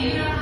you know